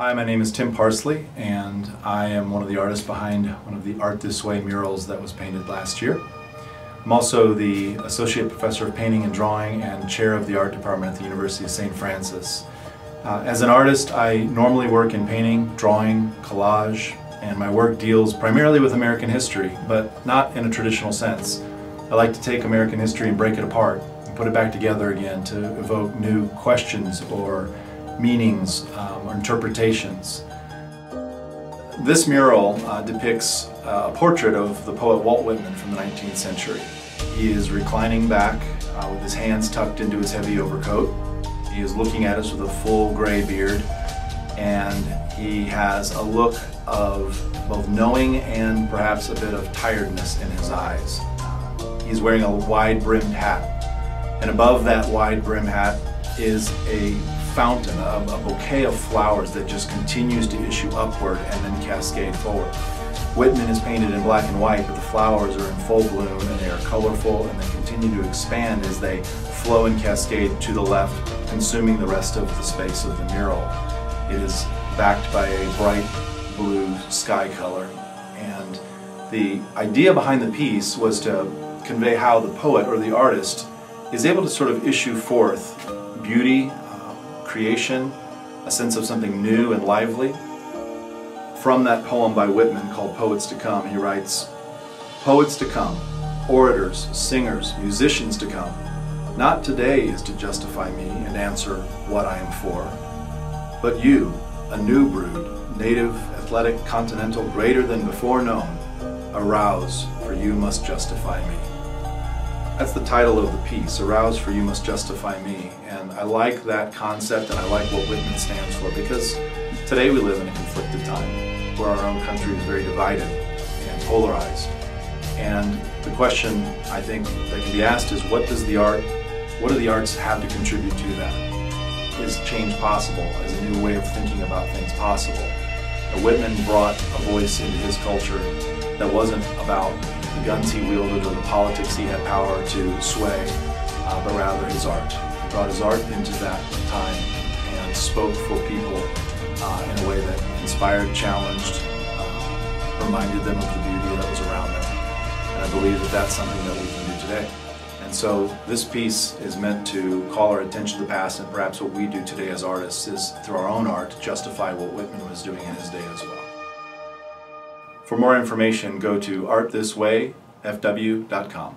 Hi, my name is Tim Parsley, and I am one of the artists behind one of the Art This Way murals that was painted last year. I'm also the Associate Professor of Painting and Drawing and Chair of the Art Department at the University of St. Francis. Uh, as an artist, I normally work in painting, drawing, collage, and my work deals primarily with American history, but not in a traditional sense. I like to take American history and break it apart and put it back together again to evoke new questions or meanings um, or interpretations. This mural uh, depicts uh, a portrait of the poet Walt Whitman from the 19th century. He is reclining back uh, with his hands tucked into his heavy overcoat. He is looking at us with a full gray beard and he has a look of both knowing and perhaps a bit of tiredness in his eyes. He's wearing a wide brimmed hat and above that wide brim hat is a fountain, a, a bouquet of flowers that just continues to issue upward and then cascade forward. Whitman is painted in black and white, but the flowers are in full bloom and they are colorful and they continue to expand as they flow and cascade to the left, consuming the rest of the space of the mural. It is backed by a bright blue sky color and the idea behind the piece was to convey how the poet or the artist is able to sort of issue forth beauty, creation, a sense of something new and lively. From that poem by Whitman called Poets to Come, he writes, Poets to come, orators, singers, musicians to come. Not today is to justify me and answer what I am for, but you, a new brood, native, athletic, continental, greater than before known, arouse, for you must justify me. That's the title of the piece, Arouse for You Must Justify Me. And I like that concept and I like what Whitman stands for because today we live in a conflicted time where our own country is very divided and polarized. And the question I think that can be asked is what does the art, what do the arts have to contribute to that? Is change possible? Is a new way of thinking about things possible? Whitman brought a voice into his culture that wasn't about the guns he wielded or the politics he had power to sway, uh, but rather his art. He brought his art into that time and spoke for people uh, in a way that inspired, challenged, uh, reminded them of the beauty that was around them. And I believe that that's something that we can do today. And so this piece is meant to call our attention to the past and perhaps what we do today as artists is through our own art justify what Whitman was doing in his day as well. For more information, go to artthiswayfw.com.